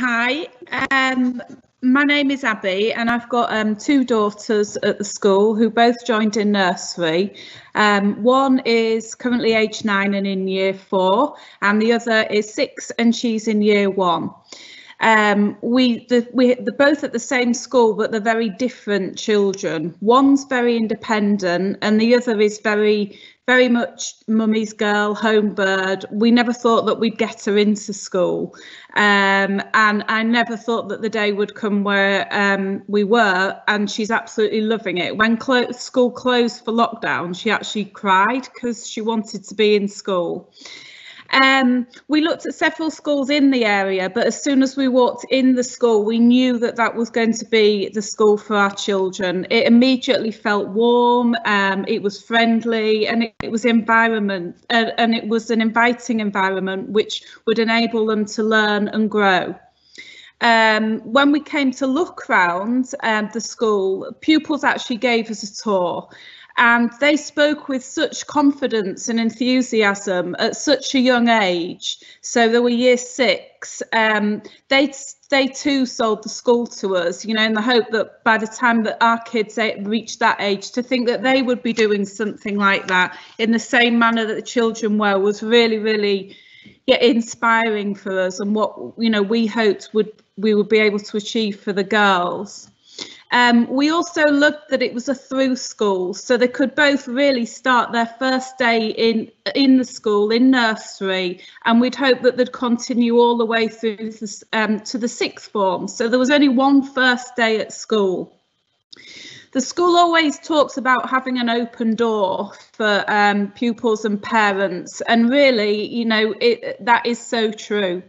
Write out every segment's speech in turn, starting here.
Hi, um, my name is Abby and I've got um, two daughters at the school who both joined in nursery. Um, one is currently age nine and in year four and the other is six and she's in year one. Um, we the, we they're both at the same school, but they're very different children. One's very independent, and the other is very very much mummy's girl, home bird. We never thought that we'd get her into school, um, and I never thought that the day would come where um, we were. And she's absolutely loving it. When clo school closed for lockdown, she actually cried because she wanted to be in school. Um, we looked at several schools in the area, but as soon as we walked in the school, we knew that that was going to be the school for our children. It immediately felt warm, um, it was friendly, and it, it was environment, uh, and it was an inviting environment which would enable them to learn and grow. Um, when we came to look round um, the school, pupils actually gave us a tour and they spoke with such confidence and enthusiasm at such a young age. So they were year six. Um, they they too sold the school to us, you know, in the hope that by the time that our kids reached that age, to think that they would be doing something like that in the same manner that the children were was really, really yeah, inspiring for us and what you know we hoped would we would be able to achieve for the girls. Um, we also looked that it was a through school, so they could both really start their first day in in the school in nursery, and we'd hope that they'd continue all the way through um, to the sixth form. So there was only one first day at school. The school always talks about having an open door for um, pupils and parents, and really, you know, it, that is so true.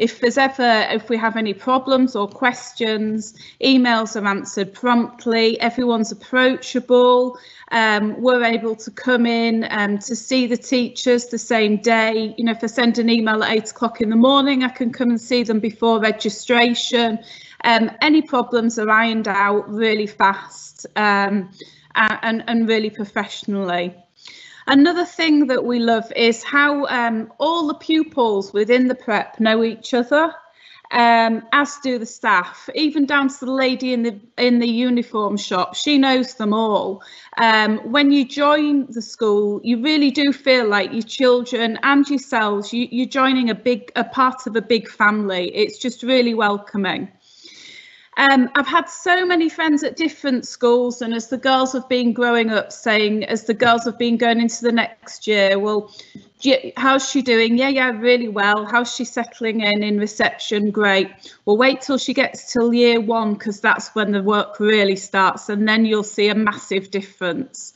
If there's ever, if we have any problems or questions, emails are answered promptly, everyone's approachable, um, we're able to come in um, to see the teachers the same day. You know, if I send an email at eight o'clock in the morning, I can come and see them before registration. Um, any problems are ironed out really fast um, and, and really professionally. Another thing that we love is how um, all the pupils within the prep know each other, um, as do the staff, even down to the lady in the in the uniform shop. She knows them all. Um, when you join the school, you really do feel like your children and yourselves, you, you're joining a big a part of a big family. It's just really welcoming. Um, I've had so many friends at different schools, and as the girls have been growing up, saying, as the girls have been going into the next year, well, how's she doing? Yeah, yeah, really well. How's she settling in in reception? Great. Well, wait till she gets till year one, because that's when the work really starts, and then you'll see a massive difference.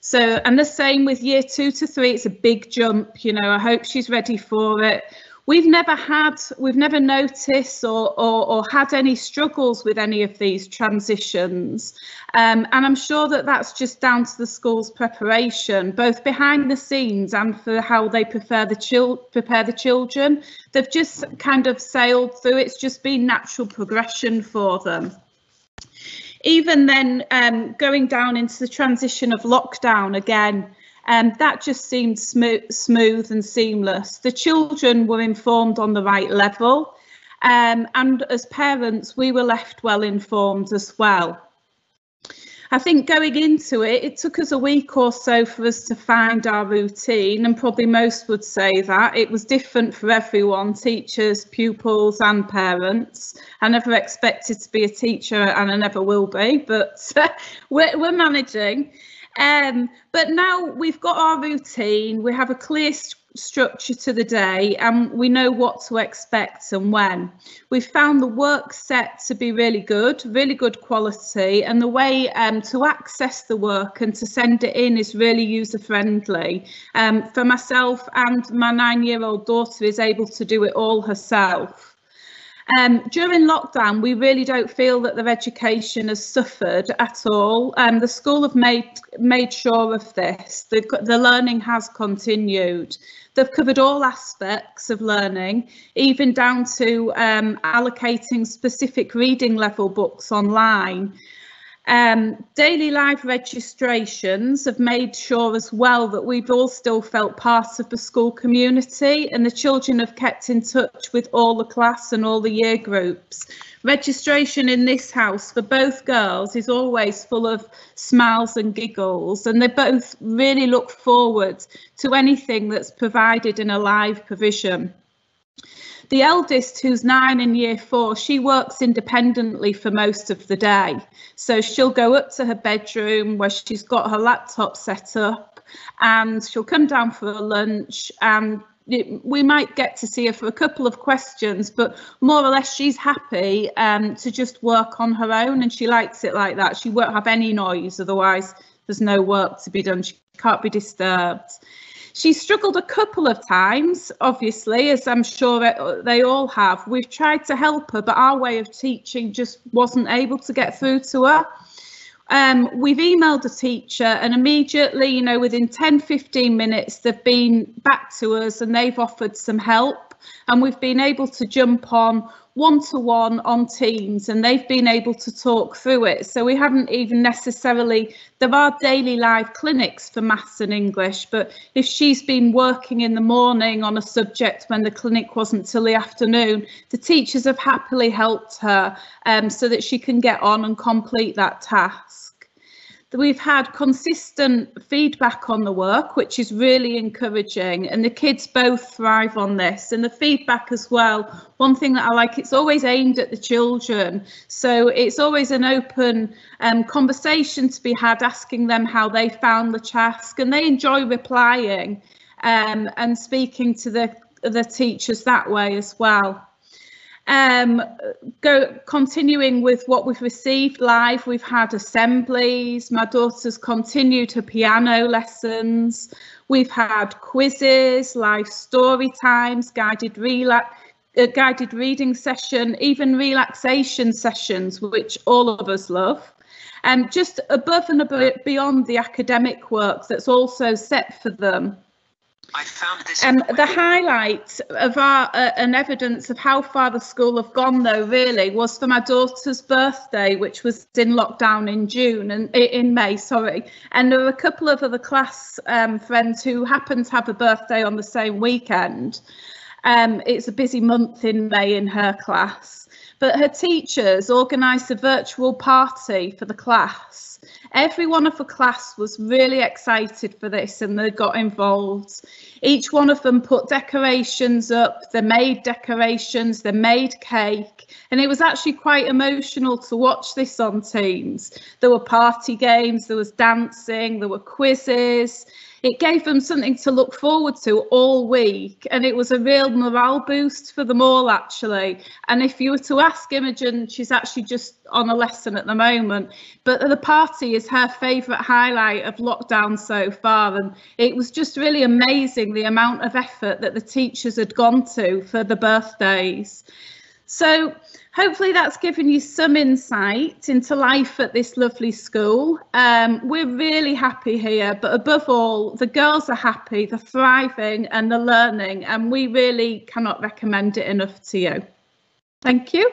So, and the same with year two to three, it's a big jump. You know, I hope she's ready for it we've never had we've never noticed or, or, or had any struggles with any of these transitions. Um, and i'm sure that that's just down to the school's preparation both behind the scenes and for how they prefer the chil prepare the children. They've just kind of sailed through it's just been natural progression for them. Even then um, going down into the transition of lockdown again um, that just seemed smooth, smooth and seamless. The children were informed on the right level, um, and as parents, we were left well informed as well. I think going into it, it took us a week or so for us to find our routine, and probably most would say that it was different for everyone teachers, pupils, and parents. I never expected to be a teacher, and I never will be, but we're, we're managing. Um, but now we've got our routine, we have a clear st structure to the day and we know what to expect and when. We've found the work set to be really good, really good quality and the way um, to access the work and to send it in is really user friendly. Um, for myself and my nine year old daughter is able to do it all herself. Um, during lockdown, we really don't feel that their education has suffered at all. Um, the school have made made sure of this. The, the learning has continued. They've covered all aspects of learning, even down to um, allocating specific reading level books online. Um, daily live registrations have made sure as well that we've all still felt part of the school community and the children have kept in touch with all the class and all the year groups. Registration in this house for both girls is always full of smiles and giggles and they both really look forward to anything that's provided in a live provision. The eldest, who's nine in year four, she works independently for most of the day. So she'll go up to her bedroom where she's got her laptop set up and she'll come down for lunch and it, we might get to see her for a couple of questions, but more or less she's happy um, to just work on her own and she likes it like that. She won't have any noise, otherwise there's no work to be done. She can't be disturbed. She struggled a couple of times, obviously, as I'm sure they all have. We've tried to help her, but our way of teaching just wasn't able to get through to her. Um, we've emailed the teacher and immediately, you know, within 10, 15 minutes, they've been back to us and they've offered some help and we've been able to jump on one-to-one on Teams and they've been able to talk through it. So we haven't even necessarily, there are daily live clinics for maths and English, but if she's been working in the morning on a subject when the clinic wasn't till the afternoon, the teachers have happily helped her um, so that she can get on and complete that task we've had consistent feedback on the work, which is really encouraging, and the kids both thrive on this. And the feedback as well, one thing that I like, it's always aimed at the children. So it's always an open um, conversation to be had, asking them how they found the task, and they enjoy replying um, and speaking to the, the teachers that way as well. Um, go continuing with what we've received live, we've had assemblies. My daughter's continued her piano lessons. We've had quizzes, live story times, guided relax, uh, guided reading session, even relaxation sessions, which all of us love. And just above and above, beyond the academic work that's also set for them. I found this. Um, the highlight of our uh, and evidence of how far the school have gone, though, really, was for my daughter's birthday, which was in lockdown in June and in May, sorry. And there were a couple of other class um, friends who happened to have a birthday on the same weekend. Um, it's a busy month in May in her class, but her teachers organised a virtual party for the class Every one of the class was really excited for this and they got involved. Each one of them put decorations up, they made decorations, they made cake, and it was actually quite emotional to watch this on Teams. There were party games, there was dancing, there were quizzes, it gave them something to look forward to all week and it was a real morale boost for them all actually and if you were to ask Imogen she's actually just on a lesson at the moment but the party is her favourite highlight of lockdown so far and it was just really amazing the amount of effort that the teachers had gone to for the birthdays so hopefully that's given you some insight into life at this lovely school. Um, we're really happy here, but above all, the girls are happy, they're thriving and they're learning, and we really cannot recommend it enough to you. Thank you.